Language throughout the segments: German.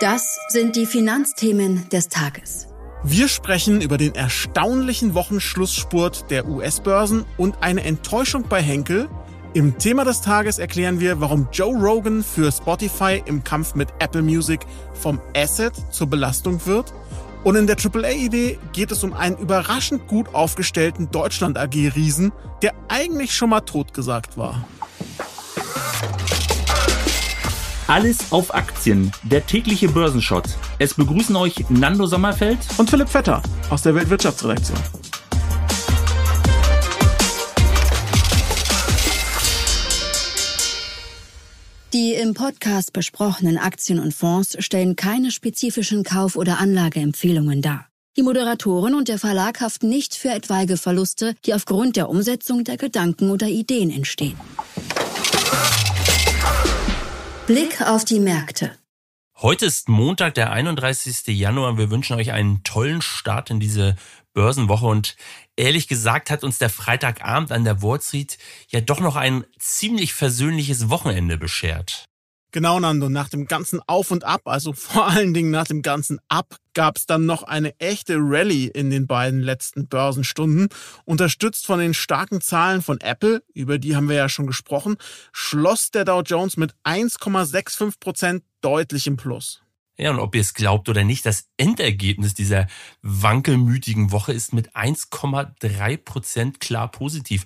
Das sind die Finanzthemen des Tages. Wir sprechen über den erstaunlichen Wochenschlussspurt der US-Börsen und eine Enttäuschung bei Henkel. Im Thema des Tages erklären wir, warum Joe Rogan für Spotify im Kampf mit Apple Music vom Asset zur Belastung wird. Und in der AAA-Idee geht es um einen überraschend gut aufgestellten Deutschland AG-Riesen, der eigentlich schon mal totgesagt war. Alles auf Aktien, der tägliche Börsenschott. Es begrüßen euch Nando Sommerfeld und Philipp Vetter aus der Weltwirtschaftsredaktion. Die im Podcast besprochenen Aktien und Fonds stellen keine spezifischen Kauf- oder Anlageempfehlungen dar. Die Moderatorin und der Verlag haften nicht für etwaige Verluste, die aufgrund der Umsetzung der Gedanken oder Ideen entstehen. Blick auf die Märkte. Heute ist Montag, der 31. Januar. Wir wünschen euch einen tollen Start in diese Börsenwoche und ehrlich gesagt hat uns der Freitagabend an der Wall Street ja doch noch ein ziemlich versöhnliches Wochenende beschert. Genau, Nando. Nach dem ganzen Auf und Ab, also vor allen Dingen nach dem ganzen Ab, gab es dann noch eine echte Rallye in den beiden letzten Börsenstunden. Unterstützt von den starken Zahlen von Apple, über die haben wir ja schon gesprochen, schloss der Dow Jones mit 1,65 Prozent deutlich im Plus. Ja, und ob ihr es glaubt oder nicht, das Endergebnis dieser wankelmütigen Woche ist mit 1,3 Prozent klar positiv.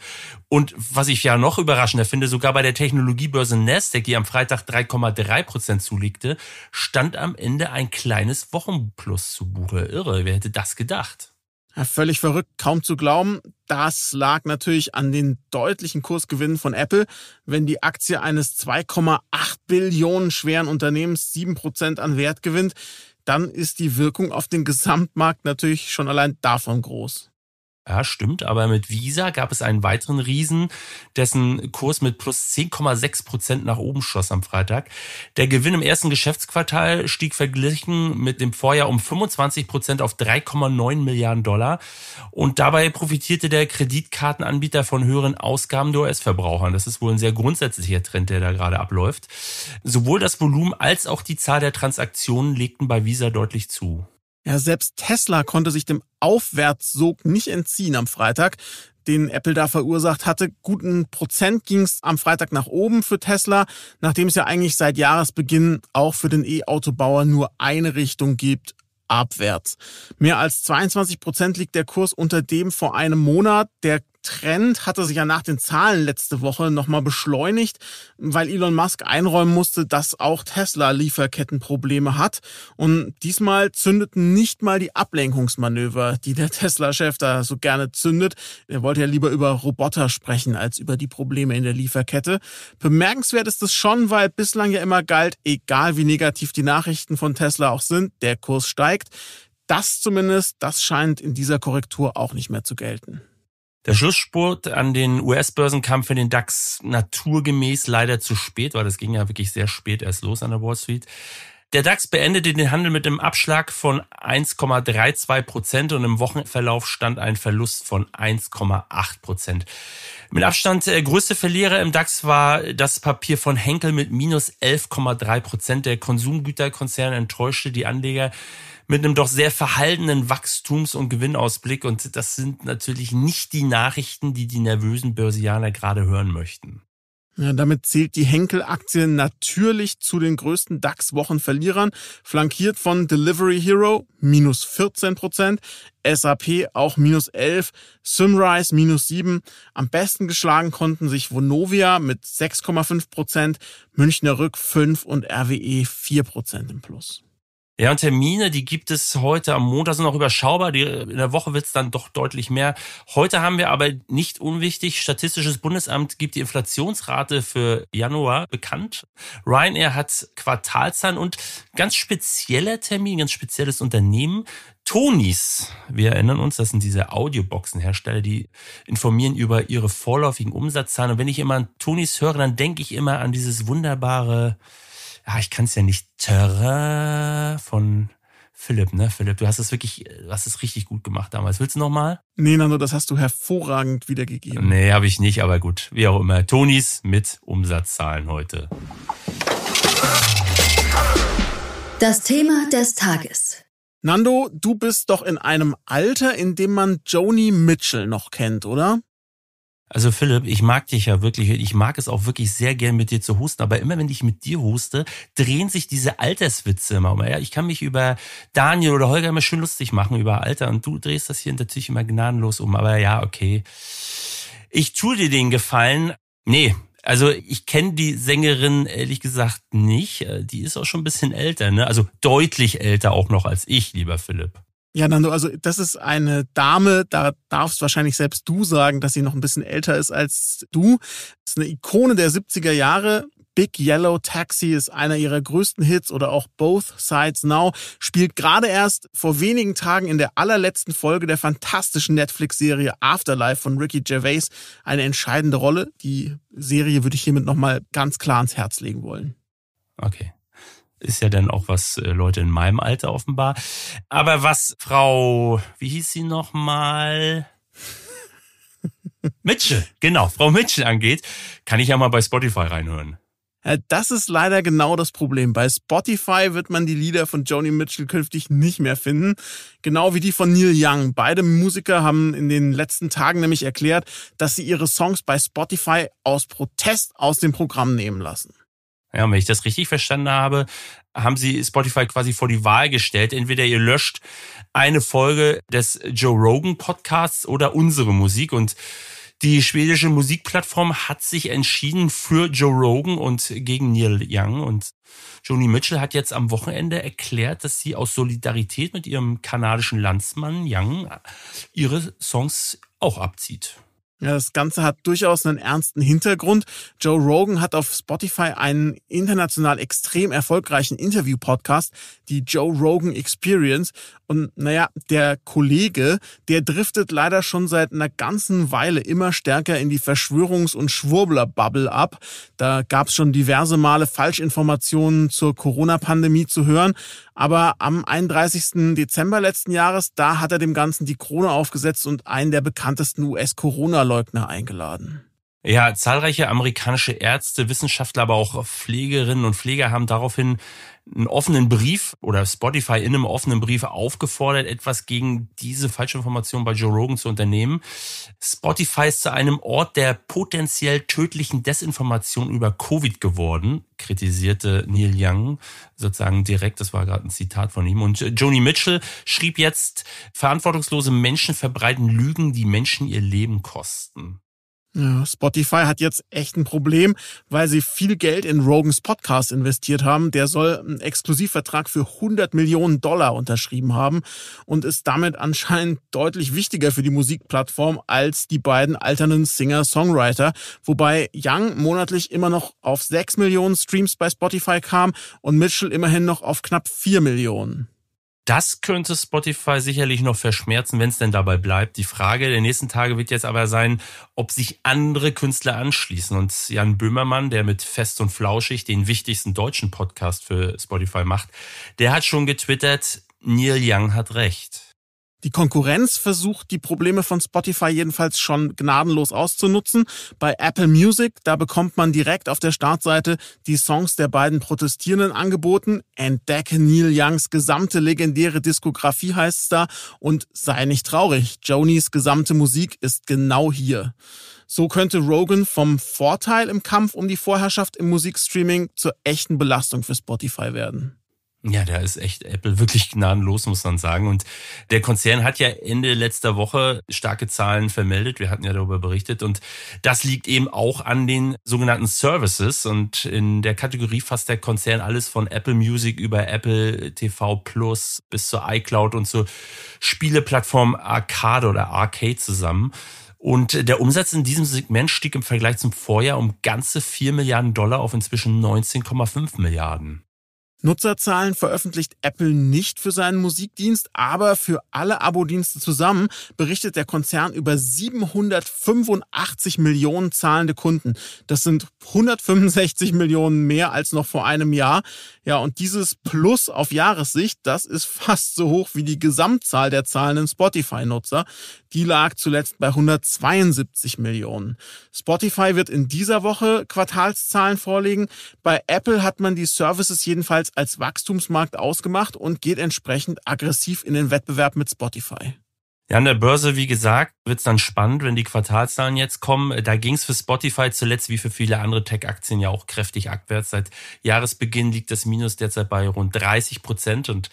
Und was ich ja noch überraschender finde, sogar bei der Technologiebörse Nasdaq, die am Freitag 3,3 Prozent zulegte, stand am Ende ein kleines Wochenplus zu Buche. Irre, wer hätte das gedacht? Ja, völlig verrückt, kaum zu glauben. Das lag natürlich an den deutlichen Kursgewinnen von Apple. Wenn die Aktie eines 2,8 Billionen schweren Unternehmens 7% an Wert gewinnt, dann ist die Wirkung auf den Gesamtmarkt natürlich schon allein davon groß. Ja, stimmt, aber mit Visa gab es einen weiteren Riesen, dessen Kurs mit plus 10,6 Prozent nach oben schoss am Freitag. Der Gewinn im ersten Geschäftsquartal stieg verglichen mit dem Vorjahr um 25 Prozent auf 3,9 Milliarden Dollar. Und dabei profitierte der Kreditkartenanbieter von höheren Ausgaben der US-Verbrauchern. Das ist wohl ein sehr grundsätzlicher Trend, der da gerade abläuft. Sowohl das Volumen als auch die Zahl der Transaktionen legten bei Visa deutlich zu. Ja, selbst Tesla konnte sich dem Aufwärtssog nicht entziehen am Freitag, den Apple da verursacht hatte. Guten Prozent ging es am Freitag nach oben für Tesla, nachdem es ja eigentlich seit Jahresbeginn auch für den E-Autobauer nur eine Richtung gibt, abwärts. Mehr als 22 Prozent liegt der Kurs unter dem vor einem Monat. Der Trend hatte sich ja nach den Zahlen letzte Woche nochmal beschleunigt, weil Elon Musk einräumen musste, dass auch Tesla Lieferkettenprobleme hat. Und diesmal zündeten nicht mal die Ablenkungsmanöver, die der Tesla-Chef da so gerne zündet. Er wollte ja lieber über Roboter sprechen als über die Probleme in der Lieferkette. Bemerkenswert ist es schon, weil bislang ja immer galt, egal wie negativ die Nachrichten von Tesla auch sind, der Kurs steigt. Das zumindest, das scheint in dieser Korrektur auch nicht mehr zu gelten. Der Schlussspurt an den US-Börsen kam für den DAX naturgemäß leider zu spät, weil das ging ja wirklich sehr spät erst los an der Wall Street. Der DAX beendete den Handel mit einem Abschlag von 1,32 Prozent und im Wochenverlauf stand ein Verlust von 1,8 Prozent. Mit Abstand der größte Verlierer im DAX war das Papier von Henkel mit minus 11,3 Prozent. Der Konsumgüterkonzern enttäuschte die Anleger mit einem doch sehr verhaltenen Wachstums- und Gewinnausblick. Und das sind natürlich nicht die Nachrichten, die die nervösen Börsianer gerade hören möchten. Ja, damit zählt die Henkel-Aktie natürlich zu den größten DAX-Wochenverlierern, flankiert von Delivery Hero minus 14 Prozent, SAP auch minus 11, Symrise minus 7. Am besten geschlagen konnten sich Vonovia mit 6,5 Prozent, Münchner Rück 5 und RWE 4 Prozent im Plus. Ja, und Termine, die gibt es heute am Montag, sind auch überschaubar. Die, in der Woche wird es dann doch deutlich mehr. Heute haben wir aber nicht unwichtig, Statistisches Bundesamt gibt die Inflationsrate für Januar bekannt. Ryanair hat Quartalzahlen und ganz spezieller Termin, ganz spezielles Unternehmen. Tonis, wir erinnern uns, das sind diese Audioboxenhersteller, die informieren über ihre vorläufigen Umsatzzahlen. Und wenn ich immer an Tonis höre, dann denke ich immer an dieses wunderbare ja, ich kann es ja nicht, Terrain von Philipp, ne? Philipp, du hast es wirklich, du hast es richtig gut gemacht damals. Willst du nochmal? Nee, Nando, das hast du hervorragend wiedergegeben. Nee, habe ich nicht, aber gut. Wie auch immer. Tonis mit Umsatzzahlen heute. Das Thema des Tages. Nando, du bist doch in einem Alter, in dem man Joni Mitchell noch kennt, oder? Also Philipp, ich mag dich ja wirklich, ich mag es auch wirklich sehr gern mit dir zu husten, aber immer wenn ich mit dir huste, drehen sich diese Alterswitze immer um. Ja, ich kann mich über Daniel oder Holger immer schön lustig machen über Alter und du drehst das hier natürlich immer gnadenlos um, aber ja, okay. Ich tue dir den Gefallen. Nee, also ich kenne die Sängerin ehrlich gesagt nicht. Äh, die ist auch schon ein bisschen älter, ne? Also deutlich älter auch noch als ich, lieber Philipp. Ja, Nando, also das ist eine Dame, da darfst wahrscheinlich selbst du sagen, dass sie noch ein bisschen älter ist als du. Das ist eine Ikone der 70er Jahre, Big Yellow Taxi ist einer ihrer größten Hits oder auch Both Sides Now spielt gerade erst vor wenigen Tagen in der allerletzten Folge der fantastischen Netflix-Serie Afterlife von Ricky Gervais eine entscheidende Rolle. Die Serie würde ich hiermit nochmal ganz klar ans Herz legen wollen. Okay. Ist ja dann auch was äh, Leute in meinem Alter offenbar. Aber was Frau, wie hieß sie nochmal? Mitchell, genau, Frau Mitchell angeht, kann ich ja mal bei Spotify reinhören. Das ist leider genau das Problem. Bei Spotify wird man die Lieder von Joni Mitchell künftig nicht mehr finden. Genau wie die von Neil Young. Beide Musiker haben in den letzten Tagen nämlich erklärt, dass sie ihre Songs bei Spotify aus Protest aus dem Programm nehmen lassen. Ja, und wenn ich das richtig verstanden habe, haben sie Spotify quasi vor die Wahl gestellt. Entweder ihr löscht eine Folge des Joe Rogan Podcasts oder unsere Musik und die schwedische Musikplattform hat sich entschieden für Joe Rogan und gegen Neil Young. Und Joni Mitchell hat jetzt am Wochenende erklärt, dass sie aus Solidarität mit ihrem kanadischen Landsmann Young ihre Songs auch abzieht. Ja, das Ganze hat durchaus einen ernsten Hintergrund. Joe Rogan hat auf Spotify einen international extrem erfolgreichen Interview-Podcast, die Joe Rogan Experience. Und naja, der Kollege, der driftet leider schon seit einer ganzen Weile immer stärker in die Verschwörungs- und Schwurbler-Bubble ab. Da gab es schon diverse Male Falschinformationen zur Corona-Pandemie zu hören. Aber am 31. Dezember letzten Jahres, da hat er dem Ganzen die Krone aufgesetzt und einen der bekanntesten US-Corona-Leugner eingeladen. Ja, zahlreiche amerikanische Ärzte, Wissenschaftler, aber auch Pflegerinnen und Pfleger haben daraufhin einen offenen Brief oder Spotify in einem offenen Brief aufgefordert, etwas gegen diese Falschinformation bei Joe Rogan zu unternehmen. Spotify ist zu einem Ort der potenziell tödlichen Desinformation über Covid geworden, kritisierte Neil Young sozusagen direkt. Das war gerade ein Zitat von ihm. Und Joni Mitchell schrieb jetzt, verantwortungslose Menschen verbreiten Lügen, die Menschen ihr Leben kosten. Ja, Spotify hat jetzt echt ein Problem, weil sie viel Geld in Rogans Podcast investiert haben. Der soll einen Exklusivvertrag für 100 Millionen Dollar unterschrieben haben und ist damit anscheinend deutlich wichtiger für die Musikplattform als die beiden alternden Singer-Songwriter, wobei Young monatlich immer noch auf 6 Millionen Streams bei Spotify kam und Mitchell immerhin noch auf knapp 4 Millionen. Das könnte Spotify sicherlich noch verschmerzen, wenn es denn dabei bleibt. Die Frage der nächsten Tage wird jetzt aber sein, ob sich andere Künstler anschließen. Und Jan Böhmermann, der mit Fest und Flauschig den wichtigsten deutschen Podcast für Spotify macht, der hat schon getwittert, Neil Young hat recht. Die Konkurrenz versucht, die Probleme von Spotify jedenfalls schon gnadenlos auszunutzen. Bei Apple Music, da bekommt man direkt auf der Startseite die Songs der beiden Protestierenden angeboten. Entdecke Neil Youngs gesamte legendäre Diskografie heißt es da. Und sei nicht traurig, Jonys gesamte Musik ist genau hier. So könnte Rogan vom Vorteil im Kampf um die Vorherrschaft im Musikstreaming zur echten Belastung für Spotify werden. Ja, da ist echt Apple wirklich gnadenlos, muss man sagen. Und der Konzern hat ja Ende letzter Woche starke Zahlen vermeldet. Wir hatten ja darüber berichtet. Und das liegt eben auch an den sogenannten Services. Und in der Kategorie fasst der Konzern alles von Apple Music über Apple TV Plus bis zur iCloud und zur Spieleplattform Arcade oder Arcade zusammen. Und der Umsatz in diesem Segment stieg im Vergleich zum Vorjahr um ganze 4 Milliarden Dollar auf inzwischen 19,5 Milliarden. Nutzerzahlen veröffentlicht Apple nicht für seinen Musikdienst, aber für alle Abo-Dienste zusammen berichtet der Konzern über 785 Millionen zahlende Kunden. Das sind 165 Millionen mehr als noch vor einem Jahr. Ja, und dieses Plus auf Jahressicht, das ist fast so hoch wie die Gesamtzahl der zahlenden Spotify-Nutzer. Die lag zuletzt bei 172 Millionen. Spotify wird in dieser Woche Quartalszahlen vorlegen. Bei Apple hat man die Services jedenfalls als Wachstumsmarkt ausgemacht und geht entsprechend aggressiv in den Wettbewerb mit Spotify. Ja, an der Börse, wie gesagt, wird es dann spannend, wenn die Quartalszahlen jetzt kommen. Da ging es für Spotify zuletzt wie für viele andere Tech-Aktien ja auch kräftig abwärts. Seit Jahresbeginn liegt das Minus derzeit bei rund 30 Prozent. Und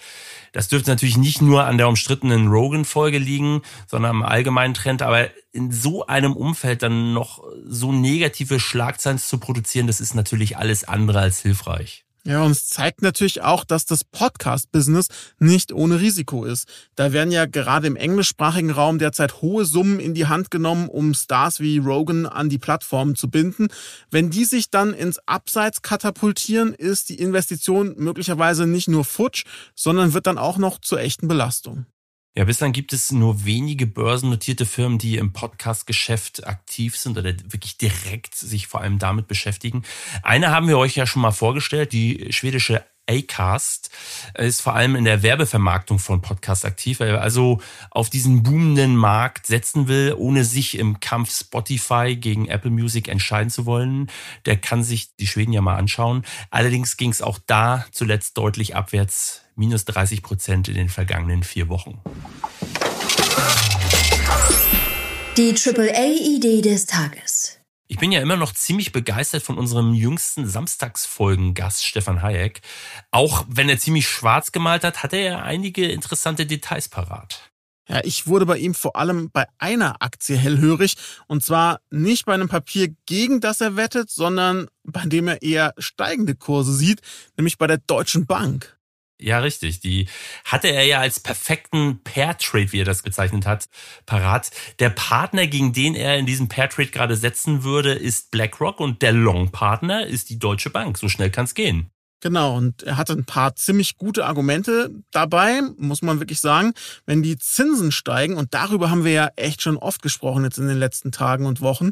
das dürfte natürlich nicht nur an der umstrittenen Rogan-Folge liegen, sondern am allgemeinen Trend. Aber in so einem Umfeld dann noch so negative Schlagzeilen zu produzieren, das ist natürlich alles andere als hilfreich. Ja, und es zeigt natürlich auch, dass das Podcast-Business nicht ohne Risiko ist. Da werden ja gerade im englischsprachigen Raum derzeit hohe Summen in die Hand genommen, um Stars wie Rogan an die Plattformen zu binden. Wenn die sich dann ins Abseits katapultieren, ist die Investition möglicherweise nicht nur futsch, sondern wird dann auch noch zur echten Belastung. Ja, bislang gibt es nur wenige börsennotierte Firmen, die im Podcast-Geschäft aktiv sind oder wirklich direkt sich vor allem damit beschäftigen. Eine haben wir euch ja schon mal vorgestellt, die schwedische Acast ist vor allem in der Werbevermarktung von Podcast aktiv, weil er also auf diesen boomenden Markt setzen will, ohne sich im Kampf Spotify gegen Apple Music entscheiden zu wollen. Der kann sich die Schweden ja mal anschauen. Allerdings ging es auch da zuletzt deutlich abwärts minus 30 Prozent in den vergangenen vier Wochen. Die AAA-Idee des Tages. Ich bin ja immer noch ziemlich begeistert von unserem jüngsten Samstagsfolgengast Stefan Hayek. Auch wenn er ziemlich schwarz gemalt hat, hat er ja einige interessante Details parat. Ja, ich wurde bei ihm vor allem bei einer Aktie hellhörig und zwar nicht bei einem Papier, gegen das er wettet, sondern bei dem er eher steigende Kurse sieht, nämlich bei der Deutschen Bank. Ja, richtig. Die hatte er ja als perfekten Pair-Trade, wie er das bezeichnet hat, parat. Der Partner, gegen den er in diesem Pair-Trade gerade setzen würde, ist BlackRock und der Long-Partner ist die Deutsche Bank. So schnell kann es gehen. Genau, und er hatte ein paar ziemlich gute Argumente dabei, muss man wirklich sagen. Wenn die Zinsen steigen, und darüber haben wir ja echt schon oft gesprochen jetzt in den letzten Tagen und Wochen,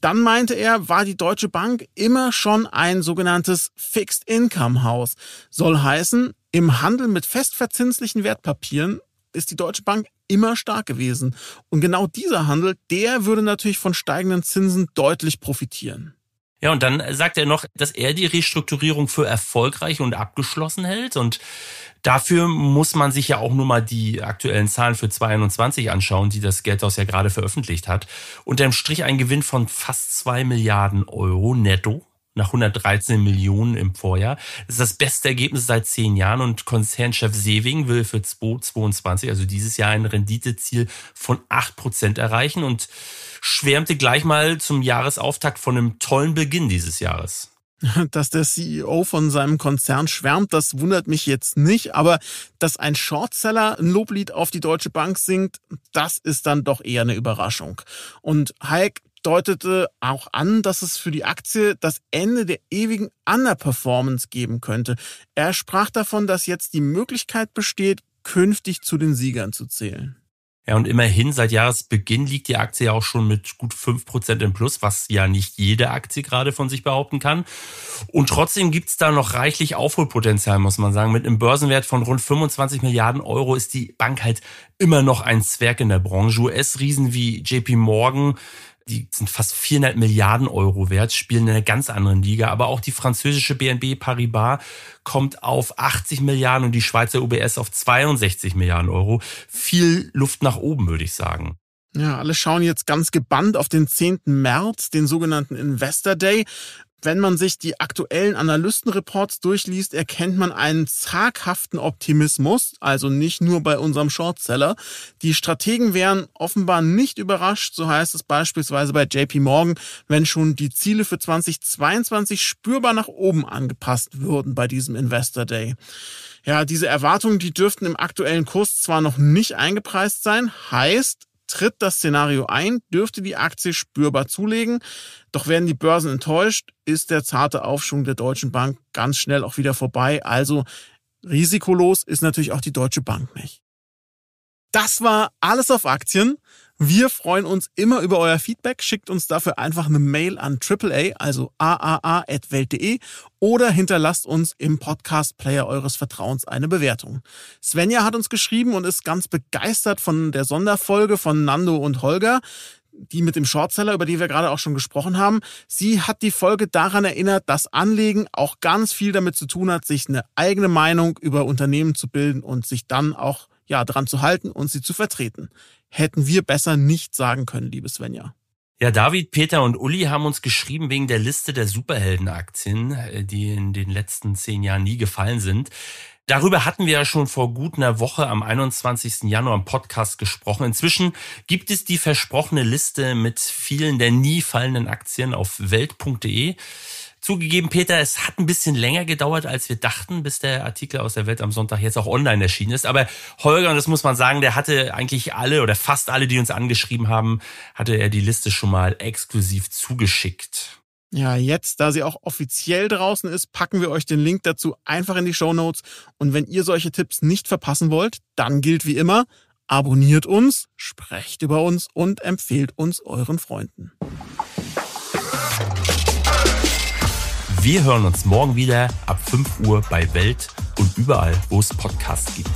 dann meinte er, war die Deutsche Bank immer schon ein sogenanntes Fixed Income Haus. Soll heißen, im Handel mit festverzinslichen Wertpapieren ist die Deutsche Bank immer stark gewesen. Und genau dieser Handel, der würde natürlich von steigenden Zinsen deutlich profitieren. Ja, und dann sagt er noch, dass er die Restrukturierung für erfolgreich und abgeschlossen hält. Und dafür muss man sich ja auch nur mal die aktuellen Zahlen für 2021 anschauen, die das Geldhaus ja gerade veröffentlicht hat. Unterm Strich ein Gewinn von fast zwei Milliarden Euro netto nach 113 Millionen im Vorjahr. Das ist das beste Ergebnis seit zehn Jahren und Konzernchef Sewing will für 2022, also dieses Jahr, ein Renditeziel von acht Prozent erreichen und schwärmte gleich mal zum Jahresauftakt von einem tollen Beginn dieses Jahres. Dass der CEO von seinem Konzern schwärmt, das wundert mich jetzt nicht, aber dass ein Shortseller ein Loblied auf die Deutsche Bank singt, das ist dann doch eher eine Überraschung. Und Hayek deutete auch an, dass es für die Aktie das Ende der ewigen Underperformance geben könnte. Er sprach davon, dass jetzt die Möglichkeit besteht, künftig zu den Siegern zu zählen. Ja, und immerhin seit Jahresbeginn liegt die Aktie ja auch schon mit gut fünf Prozent im Plus, was ja nicht jede Aktie gerade von sich behaupten kann. Und trotzdem gibt's da noch reichlich Aufholpotenzial, muss man sagen. Mit einem Börsenwert von rund 25 Milliarden Euro ist die Bank halt immer noch ein Zwerg in der Branche. US-Riesen wie JP Morgan die sind fast 400 Milliarden Euro wert, spielen in einer ganz anderen Liga. Aber auch die französische BNB Paribas kommt auf 80 Milliarden und die Schweizer UBS auf 62 Milliarden Euro. Viel Luft nach oben, würde ich sagen. Ja, alle schauen jetzt ganz gebannt auf den 10. März, den sogenannten Investor Day. Wenn man sich die aktuellen Analystenreports durchliest, erkennt man einen zaghaften Optimismus, also nicht nur bei unserem Shortseller. Die Strategen wären offenbar nicht überrascht, so heißt es beispielsweise bei JP Morgan, wenn schon die Ziele für 2022 spürbar nach oben angepasst würden bei diesem Investor Day. Ja, diese Erwartungen, die dürften im aktuellen Kurs zwar noch nicht eingepreist sein, heißt, Tritt das Szenario ein, dürfte die Aktie spürbar zulegen. Doch werden die Börsen enttäuscht, ist der zarte Aufschwung der Deutschen Bank ganz schnell auch wieder vorbei. Also risikolos ist natürlich auch die Deutsche Bank nicht. Das war alles auf Aktien. Wir freuen uns immer über euer Feedback. Schickt uns dafür einfach eine Mail an AAA, also aaa.welt.de oder hinterlasst uns im Podcast-Player eures Vertrauens eine Bewertung. Svenja hat uns geschrieben und ist ganz begeistert von der Sonderfolge von Nando und Holger. die mit dem Shortseller, über die wir gerade auch schon gesprochen haben. Sie hat die Folge daran erinnert, dass Anlegen auch ganz viel damit zu tun hat, sich eine eigene Meinung über Unternehmen zu bilden und sich dann auch ja dran zu halten und sie zu vertreten. Hätten wir besser nicht sagen können, liebe Svenja. Ja, David, Peter und Uli haben uns geschrieben wegen der Liste der Superheldenaktien, äh, die in den letzten zehn Jahren nie gefallen sind. Darüber hatten wir ja schon vor gut einer Woche am 21. Januar im Podcast gesprochen. Inzwischen gibt es die versprochene Liste mit vielen der nie fallenden Aktien auf welt.de. Zugegeben, Peter, es hat ein bisschen länger gedauert, als wir dachten, bis der Artikel aus der Welt am Sonntag jetzt auch online erschienen ist. Aber Holger, und das muss man sagen, der hatte eigentlich alle oder fast alle, die uns angeschrieben haben, hatte er die Liste schon mal exklusiv zugeschickt. Ja, jetzt, da sie auch offiziell draußen ist, packen wir euch den Link dazu einfach in die Show Notes. Und wenn ihr solche Tipps nicht verpassen wollt, dann gilt wie immer, abonniert uns, sprecht über uns und empfehlt uns euren Freunden. Wir hören uns morgen wieder ab 5 Uhr bei Welt und überall, wo es Podcasts gibt.